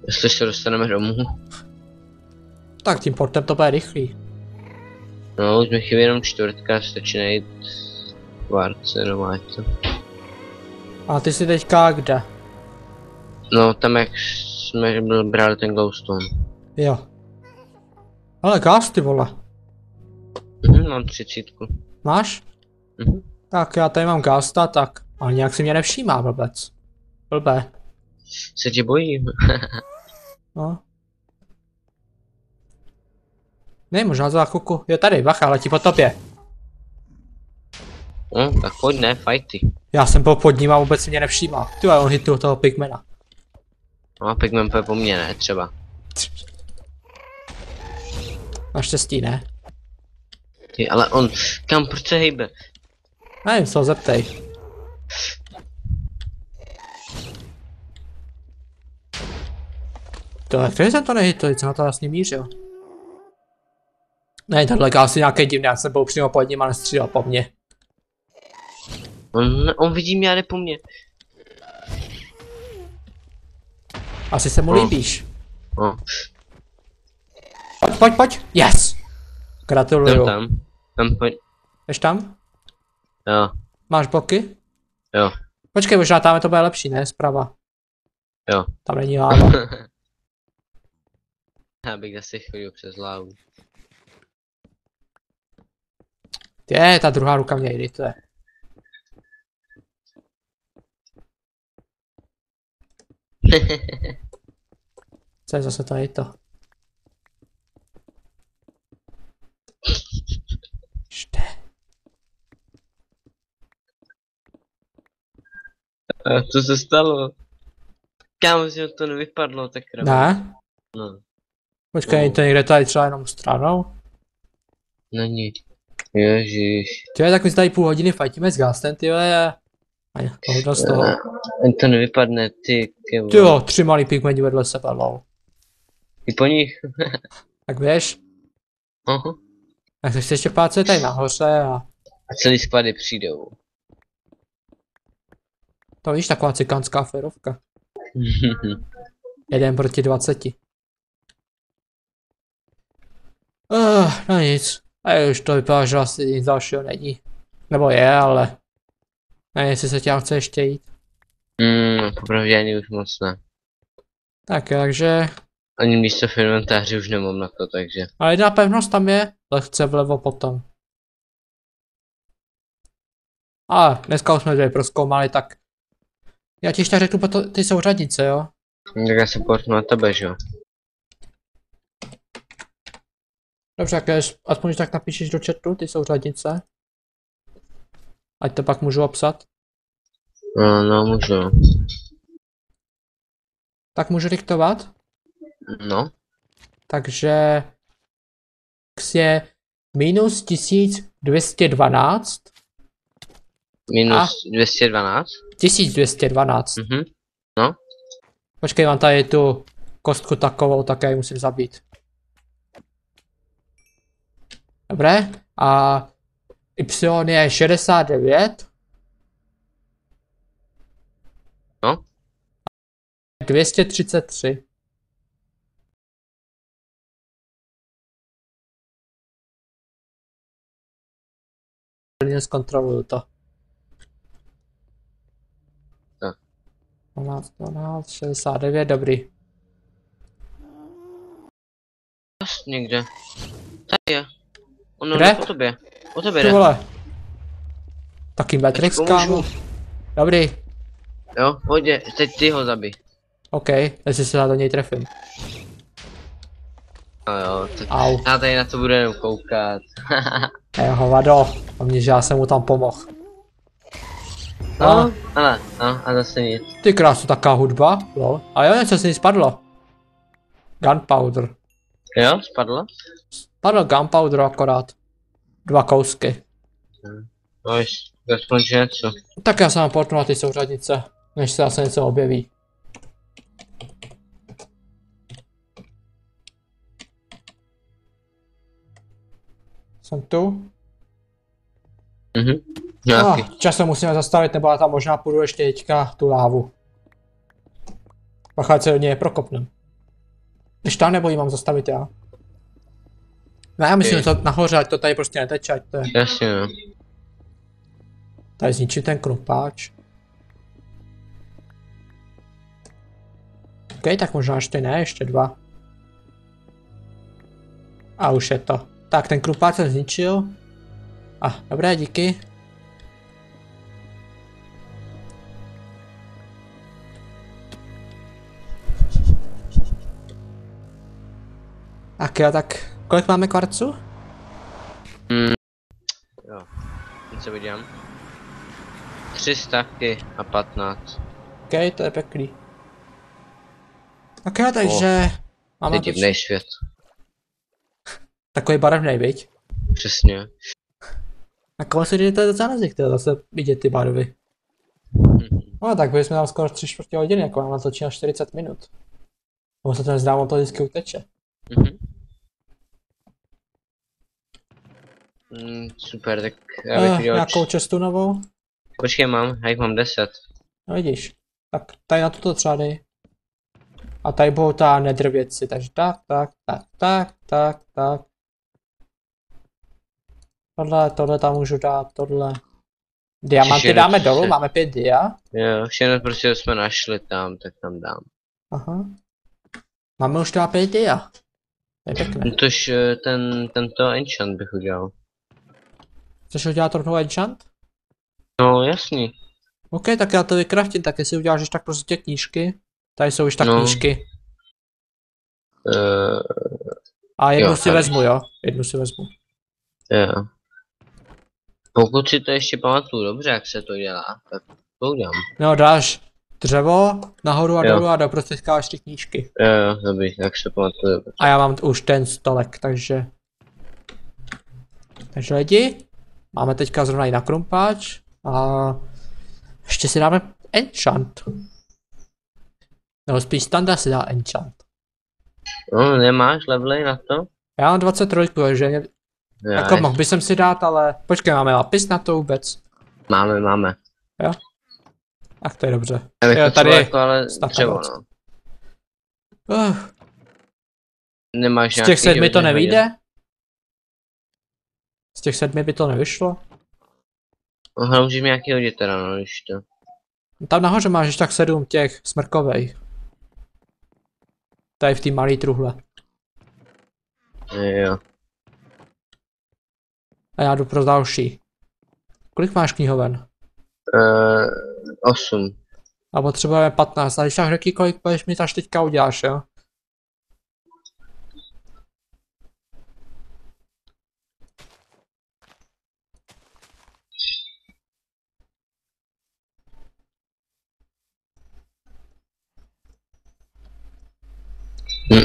S2: Jestli se dostaneme domů.
S1: Tak tím portem to bude rychlý.
S2: No, už mi chybí jenom čtvrtka, stačí najít Várce, no to.
S1: A ty jsi teďka kde?
S2: No, tam jak jsme brali ten glowstone.
S1: Jo. Ale gas ty vole.
S2: Mhm, mám třicítku.
S1: Máš?
S2: Mhm.
S1: Tak já tady mám gasta, tak. Ale nějak si mě nevšímá vůbec. Blbé.
S2: Se tě bojím.
S1: No. Ne, možná za chvilku. Je tady, bacha, letí po tobě.
S2: no, tak pojď ne, fighty.
S1: Já jsem byl pod ním a vůbec si mě nevšímá. Ty on hitl toho pigmena.
S2: No a pigment půjde po mně, ne, třeba.
S1: Naštěstí ne.
S2: Ty, ale on, kam, proč se hejbe?
S1: Nevím, co zeptej. To je, který jsem to nehitl, co na to vlastně mířil? Ne, tohle je asi nějaký divný, já jsem byl přímo pod ním a nestřílel po mně.
S2: On, on vidí mě, ale po mně.
S1: Asi se mu
S2: No.
S1: líbíš.
S2: No,
S1: Pojď, pojď, pojď. Yes! Gratuluju.
S2: tam, tam. Tam pojď.
S1: Jsi tam?
S2: Jo,
S1: Máš bloky?
S2: jo,
S1: Počkej, možná tam to bude lepší, ne? Zprava.
S2: jo.
S1: Tam není láva.
S2: Já bych zase chodil přes lávu.
S1: Je, ta druhá ruka mě irituje. Co je zase tady to?
S2: A co se stalo? Kámo, si to nevypadlo, tak krát.
S1: Ne?
S2: No,
S1: Počkej, není to někde tady třeba jenom stranou?
S2: není. Ježíš.
S1: Ty tak my se tady půl hodiny fajtíme s Gastem, ty vole. A z toho.
S2: To nevypadne, ty kevo.
S1: Ty jo, tři malý pigmeni vedle sebe, lol.
S2: Ty po nich.
S1: Tak víš,
S2: Aha.
S1: tak se ještě pát, co je tady nahoře a
S2: A celý sklady přijdou.
S1: To víš, taková cikánská ferovka. Jeden proti 20. Uh, no nic. A už to vypadá, že asi nic dalšího není. Nebo je, ale... Nevím, jestli se tě chce ještě jít.
S2: mm, popravdě ani už moc ne.
S1: Tak, takže...
S2: Ani místo v inventáři už nemám na to, takže.
S1: Ale jedna pevnost tam je, lehce vlevo potom. A dneska už jsme dvě proskoumali, tak... Já ti ještě řeknu potom ty souřadnice, jo?
S2: Tak já se portnu na tebe, že jo?
S1: Dobře, tak jež, aspoň tak napíšeš do chatu ty souřadnice. Ať to pak můžu obsat.
S2: No, no, můžu.
S1: Tak můžu diktovat.
S2: No.
S1: Takže X je minus 1212,
S2: Minus 212.
S1: 1212.
S2: Mhm.
S1: Počkej, mám tady tu kostku takovou, také ji musím zabít. Dobré, a Y je 69.
S2: No.
S1: 233. Zkontroluju to. 12, 12, 69, dobrý.
S2: Někde. Tady je. Ono
S1: Kde?
S2: jde po tobě. Po tobě
S1: Ty
S2: jde.
S1: vole. Taky Matrix, kámo. Dobrý,
S2: Jo, pojď, teď ty ho zabij.
S1: OK, jestli se já do něj trefím.
S2: No jo, to,
S1: Au,
S2: já tady na to budu jenom koukat.
S1: je hovado. A mě, že já jsem mu tam pomohl.
S2: No, ale, no, a zase nic.
S1: Ty krásu, taká hudba, lol. A jo, něco z ní spadlo. Gunpowder.
S2: Jo, spadlo?
S1: Spadl gunpowder akorát. Dva kousky.
S2: No, aspoň že něco.
S1: Tak já se mám portnu na ty souřadnice, než se zase něco objeví. Jsem tu?
S2: Mhm.
S1: Ah,
S2: Nějaký.
S1: časem musíme zastavit, nebo já tam možná půjdu ještě teďka tu lávu. Bacha, ať se do něj prokopnem. Když tam nebo ji mám zastavit já? No já myslím, že to nahoře, ať to tady prostě neteče, ať to je.
S2: Jasně no.
S1: Tady zničím ten krumpáč. OK, tak možná ještě ne, ještě dva. A už je to. Tak, ten krumpáč jsem zničil. A, dobré, díky. Tak jo, tak kolik máme kvarců?
S2: Jo. Teď se vidím. Tři staky a 15.
S1: OK, to je pěkný. Jo, takže máme
S2: To je divný svět.
S1: takový barevný, viď?
S2: Přesně.
S1: A koho si jdete docela nezvyklé zase vidět ty barvy.
S2: Mhm.
S1: No tak byli jsme tam skoro 3 čtvrtě hodiny, jako mám natočil 40 minut. Nebo se ten zdám, to vždycky uteče.
S2: Mhm. Mm, super, tak já bych
S1: Eh,
S2: udělal...
S1: nějakou čestu novou?
S2: Počkej, mám, já jich mám 10.
S1: No vidíš. Tak tady na tuto třeba dej. A tady budou ta nether věci, takže tak, tak, tak, tak, tak, tak. Tohle, tohle tam můžu dát, tohle. Diamanty
S2: Čiže
S1: dáme dolů,
S2: se-
S1: máme pět dia.
S2: Jo, všechno prostě jsme našli tam, tak tam dám.
S1: Aha. Máme už dva pět dia. To je pěkné.
S2: No tož eh, ten, tento enchant bych udělal.
S1: Chceš udělat rovnou enchant?
S2: No jasný.
S1: OK, tak já to vykraftím, tak jestli uděláš ještě tak prostě knížky. Tady jsou už tak
S2: No.
S1: knížky.
S2: Uh,
S1: A jednu
S2: Jo,
S1: si
S2: tady.
S1: vezmu, jo? Jednu si vezmu.
S2: jo. Pokud si to ještě pamatuju dobře, jak se to dělá, tak to udělám.
S1: No dáš dřevo, nahoru a
S2: Jo.
S1: dolů a doprostřed dáš ty knížky.
S2: Jo, jo, dobrý, jak se pamatuju dobře.
S1: A já mám už ten stolek, takže... Takže lidi, máme teďka zrovna i na krumpáč a ještě si dáme enchant. Nebo spíš standard si dá enchant.
S2: No, nemáš levely na to?
S1: Já mám 23, takže
S2: Já,
S1: jako mohl bych si dát, ale počkej, máme lapis na to vůbec.
S2: Máme, máme.
S1: Tak to je dobře.
S2: Já bych
S1: Jo, tady
S2: jako ale dřevo, no.
S1: Uh,
S2: Nemáš
S1: z těch sedmi to nevyjde? Z těch sedmi by to nevyšlo?
S2: Aha, můžeš mi nějaký hodit teda, no, když to.
S1: Tam nahoře máš ještě tak sedm těch smrkovej. Tady v té malé truhle.
S2: Jo.
S1: A já jdu pro další. Kolik máš knihoven?
S2: Uh, 8.
S1: A potřebujeme 15. A když tak řekni, kolik budeš mít až teďka uděláš, jo?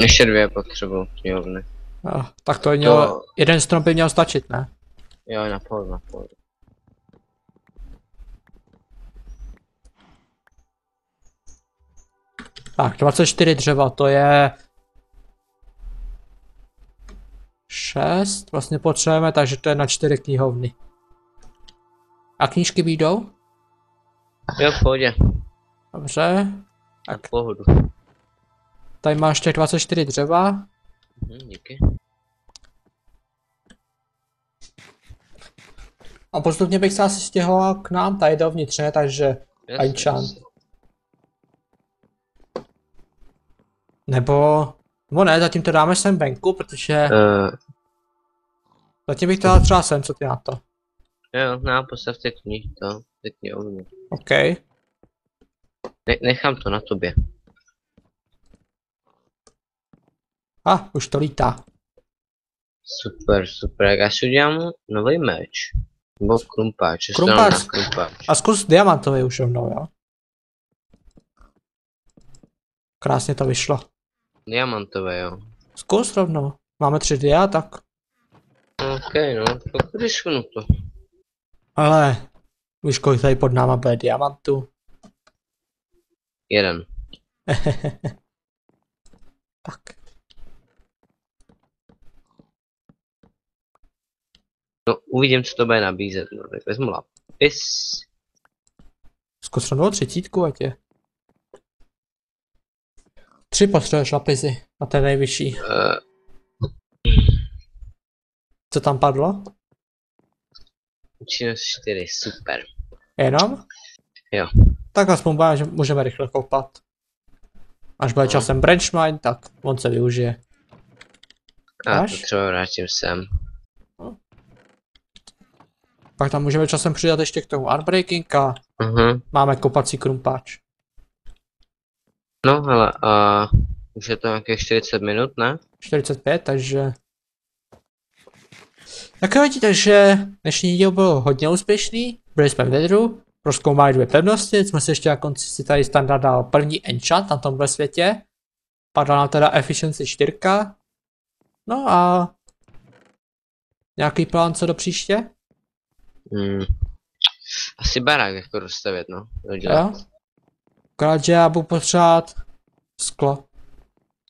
S2: Ještě dvě potřebuji, knihovny.
S1: jo tak to, mělo,
S2: To-
S1: jeden strom by měl stačit, ne?
S2: Jo, na pol, na pol.
S1: Tak, 24 dřeva, to je... 6 vlastně potřebujeme, takže to je na 4 knihovny. A knížky výjdou?
S2: Jo, v pohodě.
S1: Dobře.
S2: Na pohodu.
S1: Tady máš těch 24 dřeva.
S2: Hm, díky.
S1: A postupně bych se asi stěhoval k nám tady dovnitř, ne? Takže
S2: jasně.
S1: Nebo... Nebo ne, zatím to dáme sem venku, protože
S2: Uh,
S1: zatím bych to dal třeba sem, co ty na to.
S2: jo, no, postavte knih, to, ty knihovny.
S1: OK.
S2: Ne, nechám to na tobě.
S1: A, už to lítá.
S2: Super, super, jak já si udělám nový meč. Nebo krumpáč,
S1: Krumpáč.
S2: krumpáč.
S1: A zkus diamantový už rovnou, jo? Krásně to vyšlo.
S2: Diamantové, jo.
S1: Zkus rovnou. Máme tři dia, tak.
S2: OK, no, tak risknu to.
S1: Ale víš, kolik tady pod náma bude diamantů?
S2: Jeden.
S1: Tak.
S2: No, uvidím, co to bude nabízet, no, tak vezmu lapis.
S1: Zkus rovnou třicítku, ať je. Tři potřebuješ lapisy na té nejvyšší.
S2: Uh,
S1: Co tam padlo?
S2: Účinnost 4, super.
S1: Jenom?
S2: Jo.
S1: Tak aspoň bude, že můžeme rychle kopat. Až bude
S2: No.
S1: časem branch mine, tak on se využije.
S2: A to
S1: Až?
S2: třeba vrátím sem.
S1: Pak tam můžeme časem přidat ještě k tomu unbreaking a
S2: Mhm.
S1: máme kopací krumpáč.
S2: No hele, a už je to nějakých 40 minut, ne?
S1: 45, takže... Tak jo, takže dnešní díl byl hodně úspěšný. Byli jsme v Netheru, proskoumali dvě pevnosti, jsme si ještě na konci si tady standard dal první enchant na tomhle světě. Padla nám teda efficiency 4. No a... Nějaký plán co do příště?
S2: Hmm. Asi barák jako rozstavět, no. Dodělat.
S1: Jo? Akorát, že já budu potřebovat sklo.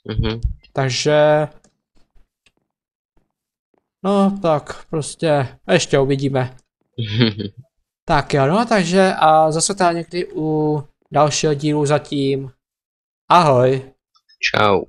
S2: Mhm.
S1: Takže... No tak prostě ještě uvidíme. Tak jo, no takže a zase tady někdy u dalšího dílu zatím. Ahoj.
S2: Čau.